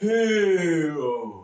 Hell.